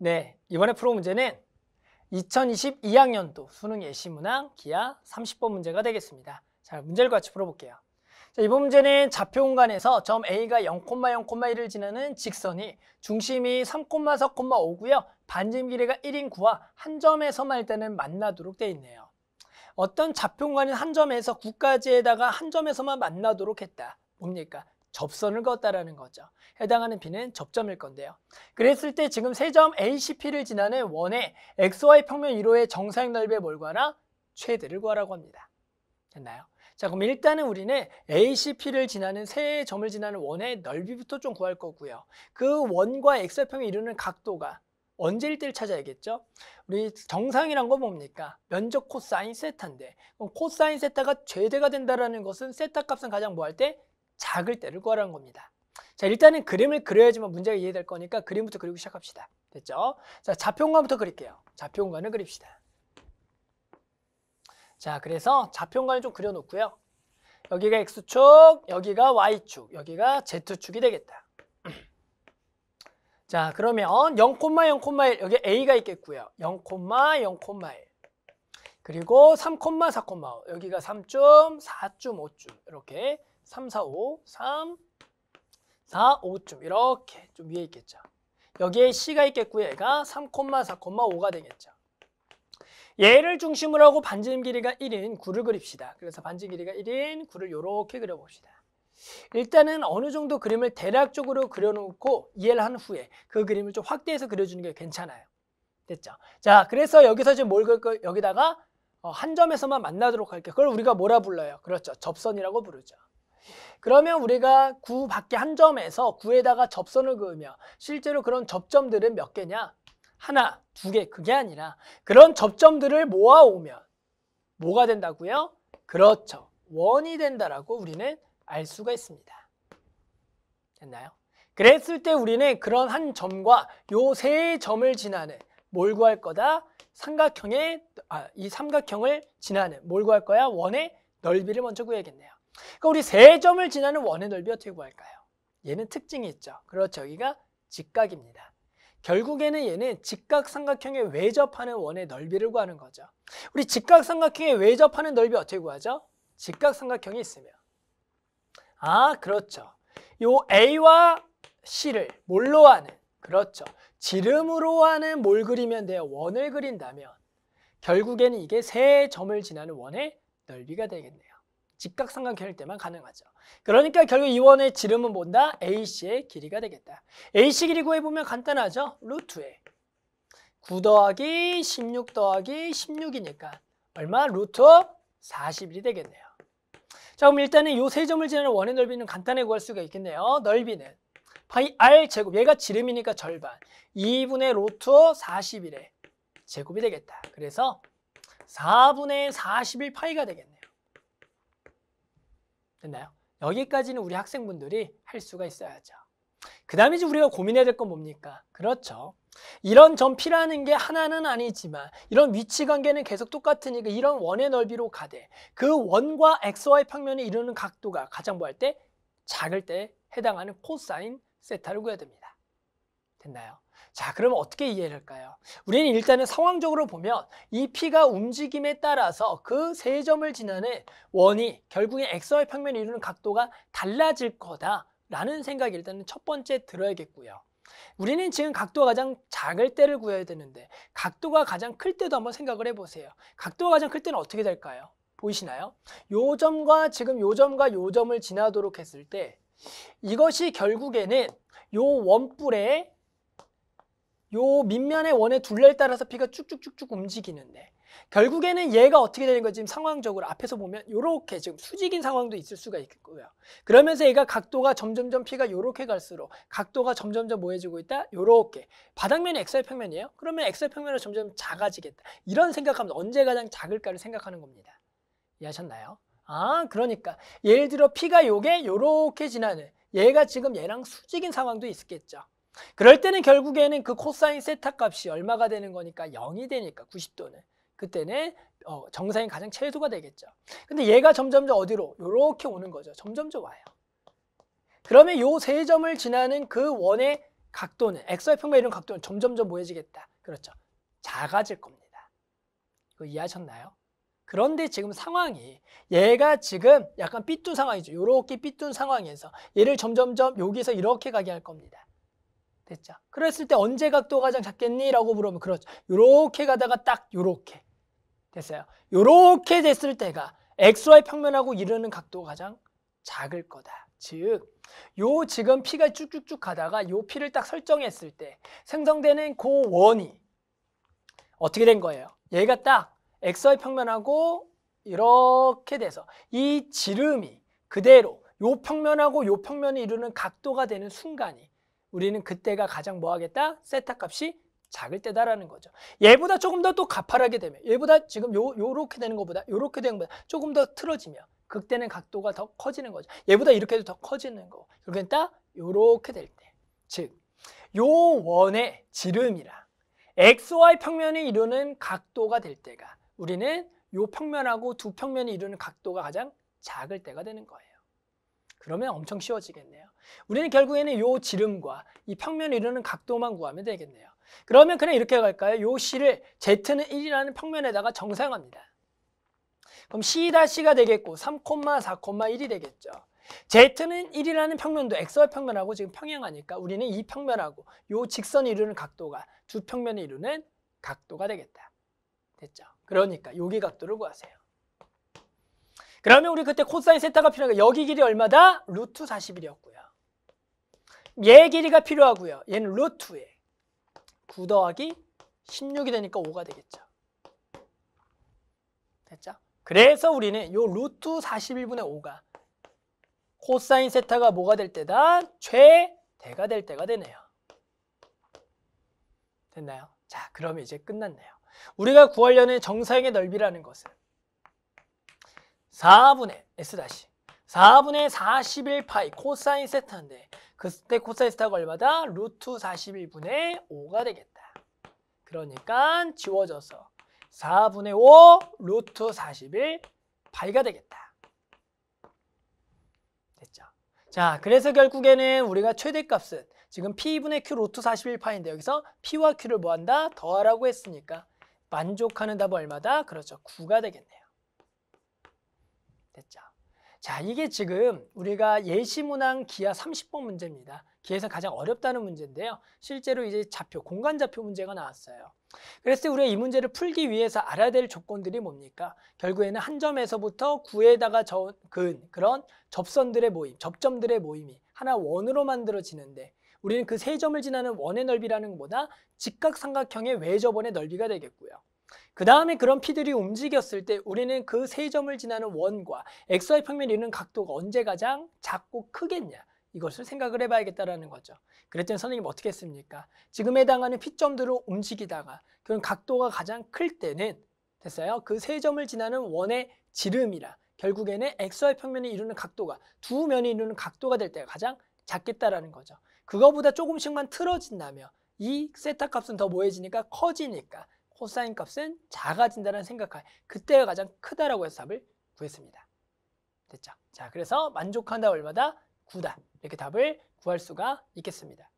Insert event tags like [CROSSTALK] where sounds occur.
네, 이번에 풀어 문제는 2022학년도 수능 예시 문항 기하 30번 문제가 되겠습니다. 자, 문제를 같이 풀어볼게요. 자, 이번 문제는 좌표 공간에서 점 A가 0,0,1을 지나는 직선이 중심이 3,4,5고요. 반점 길이가 1인 9와 한 점에서만 일단은 만나도록 되어 있네요. 어떤 좌표 공간인 한 점에서 9까지에다가 한 점에서만 만나도록 했다. 뭡니까? 접선을 그었다라는 거죠. 해당하는 B는 접점일 건데요. 그랬을 때 지금 세 점 ACP를 지나는 원의 XY 평면 위로의 정사영 넓이의 뭘 구하라? 최대를 구하라고 합니다. 됐나요? 자 그럼 일단은 우리는 ACP를 지나는 세 점을 지나는 원의 넓이부터 좀 구할 거고요. 그 원과 XY평면 이루는 각도가 언제일 때를 찾아야겠죠? 우리 정사영이란 건 뭡니까? 면적 코사인 세타인데 그럼 코사인 세타가 최대가 된다는 것은 세타 값은 가장 뭐 할 때? 작을 때를 구하라는 겁니다. 자 일단은 그림을 그려야지만 문제가 이해될 거니까 그림부터 그리고 시작합시다. 됐죠? 자 좌표공간부터 그릴게요. 좌표공간을 그립시다. 자 그래서 좌표공간을 좀 그려놓고요. 여기가 X축, 여기가 Y축, 여기가 Z축이 되겠다. [CLEARS THROAT] 자 그러면 0,0,1 여기 A가 있겠고요. 0,0,1 그리고 3,4,5 여기가 3점, 4.5점 이렇게 3, 4, 5, 3, 4, 5쯤 이렇게 좀 위에 있겠죠. 여기에 C가 있겠고요. 얘가 3,4,5가 되겠죠. 얘를 중심으로 하고 반지름 길이가 1인 9를 그립시다. 그래서 반지름 길이가 1인 9를 이렇게 그려봅시다. 일단은 어느 정도 그림을 대략적으로 그려놓고 이해를 한 후에 그 그림을 좀 확대해서 그려주는 게 괜찮아요. 됐죠? 자, 그래서 여기서 지금 뭘 그릴 여기다가 어, 한 점에서만 만나도록 할게요. 그걸 우리가 뭐라 불러요? 그렇죠. 접선이라고 부르죠. 그러면 우리가 9 밖에 한 점에서 9에다가 접선을 그으며 실제로 그런 접점들은 몇 개냐? 하나, 두 개, 그게 아니라 그런 접점들을 모아오면 뭐가 된다고요? 그렇죠. 원이 된다라고 우리는 알 수가 있습니다. 됐나요? 그랬을 때 우리는 그런 한 점과 요 세 점을 지나는 뭘 구할 거다? 삼각형의 아, 이 삼각형을 지나는 뭘 구할 거야? 원의 넓이를 먼저 구해야겠네요. 그러니까 우리 세 점을 지나는 원의 넓이 어떻게 구할까요? 얘는 특징이 있죠. 그렇죠. 여기가 직각입니다. 결국에는 얘는 직각삼각형에 외접하는 원의 넓이를 구하는 거죠. 우리 직각삼각형에 외접하는 넓이 어떻게 구하죠? 직각삼각형이 있으면. 아, 그렇죠. 요 A와 C를 뭘로 하는? 그렇죠. 지름으로 하는 뭘 그리면 돼요? 원을 그린다면 결국에는 이게 세 점을 지나는 원의 넓이가 되겠네요. 직각삼각형일 때만 가능하죠. 그러니까 결국 이 원의 지름은 뭔다? AC의 길이가 되겠다. AC 길이 구해보면 간단하죠? 루트에 9 더하기 16 더하기 16이니까 얼마? 루트 41이 되겠네요. 자 그럼 일단은 이 세 점을 지나는 원의 넓이는 간단히 구할 수가 있겠네요. 넓이는 파이 r 제곱 얘가 지름이니까 절반 2분의 루트 41의 제곱이 되겠다. 그래서 4분의 41 파이가 되겠네요. 됐나요? 여기까지는 우리 학생분들이 할 수가 있어야죠. 그 다음에 이제 우리가 고민해야 될 건 뭡니까? 그렇죠. 이런 점 P라는 게 하나는 아니지만 이런 위치 관계는 계속 똑같으니까 이런 원의 넓이로 가되 그 원과 XY 평면이 이루는 각도가 가장 뭐할 때? 작을 때 해당하는 코사인 세타를 구해야 됩니다. 됐나요? 자, 그러면 어떻게 이해를 할까요? 우리는 일단은 상황적으로 보면 이 P가 움직임에 따라서 그 세 점을 지나는 원이 결국에 XY 평면을 이루는 각도가 달라질 거다라는 생각이 일단은 첫 번째 들어야겠고요. 우리는 지금 각도가 가장 작을 때를 구해야 되는데 각도가 가장 클 때도 한번 생각을 해보세요. 각도가 가장 클 때는 어떻게 될까요? 보이시나요? 요 점과 지금 요 점과 요 점을 지나도록 했을 때 이것이 결국에는 요 원뿔에 요 밑면의 원의 둘레를 따라서 피가 쭉쭉쭉쭉 움직이는데 결국에는 얘가 어떻게 되는 거지? 지금 상황적으로 앞에서 보면 이렇게 지금 수직인 상황도 있을 수가 있고요. 그러면서 얘가 각도가 점점점 피가 이렇게 갈수록 각도가 점점점 뭐해지고 있다? 이렇게 바닥면이 XY 평면이에요. 그러면 XY 평면은 점점 작아지겠다. 이런 생각하면 언제 가장 작을까를 생각하는 겁니다. 이해하셨나요? 아 그러니까 예를 들어 피가 요게 요렇게 지나는 얘가 지금 얘랑 수직인 상황도 있겠죠. 그럴 때는 결국에는 그 코사인 세타 값이 얼마가 되는 거니까 0이 되니까 90도는 그때는 어, 정사인 가장 최소가 되겠죠. 근데 얘가 점점점 어디로? 이렇게 오는 거죠. 점점점 와요. 그러면 요 세 점을 지나는 그 원의 각도는 xy 평면 이런 각도는 점점점 뭐해지겠다. 그렇죠. 작아질 겁니다. 이거 이해하셨나요? 그런데 지금 상황이 얘가 지금 약간 삐뚤 상황이죠. 요렇게 삐뚤 상황에서 얘를 점점점 여기서 이렇게 가게 할 겁니다. 됐죠? 그랬을 때 언제 각도가 가장 작겠니? 라고 물으면 그렇죠. 요렇게 가다가 딱 요렇게 됐어요. 요렇게 됐을 때가 XY 평면하고 이르는 각도가 가장 작을 거다. 즉, 요 지금 P가 쭉쭉쭉 가다가 요 P를 딱 설정했을 때 생성되는 그 원이 어떻게 된 거예요? 얘가 딱 XY 평면하고 이렇게 돼서 이 지름이 그대로 요 평면하고 요 평면이 이루는 각도가 되는 순간이 우리는 그때가 가장 뭐 하겠다? 세타 값이 작을 때다라는 거죠. 얘보다 조금 더 또 가파르게 되면 얘보다 지금 요 요렇게 되는 것보다 요렇게 되는 것보다 조금 더 틀어지면 그때는 각도가 더 커지는 거죠. 얘보다 이렇게 더 커지는 거. 그러니까 딱 요렇게 될 때. 즉, 요 원의 지름이랑 XY 평면이 이루는 각도가 될 때가 우리는 요 평면하고 두 평면이 이루는 각도가 가장 작을 때가 되는 거예요. 그러면 엄청 쉬워지겠네요. 우리는 결국에는 요 지름과 이 평면을 이루는 각도만 구하면 되겠네요. 그러면 그냥 이렇게 갈까요? 요 C를 Z는 1이라는 평면에다가 정사합니다. 그럼 C-가 되겠고 3,4,1이 되겠죠. Z는 1이라는 평면도 XY 평면하고 지금 평행하니까 우리는 이 평면하고 요 직선이 이루는 각도가 두 평면이 이루는 각도가 되겠다. 됐죠? 그러니까 여기 각도를 구하세요. 그러면 우리 그때 코사인 세타가 필요하니까 여기 길이 얼마다? 루트 41이었고요. 얘 길이가 필요하고요. 얘는 루트에 9 더하기 16이 되니까 5가 되겠죠. 됐죠? 그래서 우리는 요 루트 41분의 5가 코사인 세타가 뭐가 될 때다? 최대가 될 때가 되네요. 됐나요? 자, 그러면 이제 끝났네요. 우리가 구하려는 정사영의 넓이라는 것은 4분의 S 다시 4분의 41파이 코사인 세타인데 그때 코사인 세타가 얼마다? 루트 41분의 5가 되겠다. 그러니까 지워져서 4분의 5 루트 41 파이가 되겠다. 됐죠? 자, 그래서 결국에는 우리가 최대값은 지금 P분의 Q 루트 41파인데 여기서 P와 Q를 뭐한다? 더하라고 했으니까 만족하는 답은 얼마다? 그렇죠. 9가 되겠네요. 됐죠? 자, 이게 지금 우리가 예시문항 기하 30번 문제입니다. 기에서 가장 어렵다는 문제인데요. 실제로 이제 좌표, 공간 좌표 문제가 나왔어요. 그래서 우리가 이 문제를 풀기 위해서 알아야 될 조건들이 뭡니까? 결국에는 한 점에서부터 구에다가 저, 근, 그런 접선들의 모임, 접점들의 모임이 하나 원으로 만들어지는데 우리는 그 세 점을 지나는 원의 넓이라는 것보다 직각삼각형의 외접원의 넓이가 되겠고요. 그 다음에 그런 피들이 움직였을 때 우리는 그 세 점을 지나는 원과 XY 평면이 있는 각도가 언제 가장 작고 크겠냐 이것을 생각을 해봐야겠다라는 거죠. 그랬더니 선생님 어떻게 했습니까? 지금 해당하는 피점들을 움직이다가 그런 각도가 가장 클 때는 됐어요? 그 세 점을 지나는 원의 지름이라 결국에는 XY 평면이 이루는 각도가 두 면이 이루는 각도가 될 때가 가장 작겠다라는 거죠. 그거보다 조금씩만 틀어진다면 이 세타 값은 더 뭐해지니까 커지니까 코사인 값은 작아진다는 생각하에 그때가 가장 크다라고 해서 답을 구했습니다. 됐죠? 자, 그래서 만족한다 얼마다? 9다. 이렇게 답을 구할 수가 있겠습니다.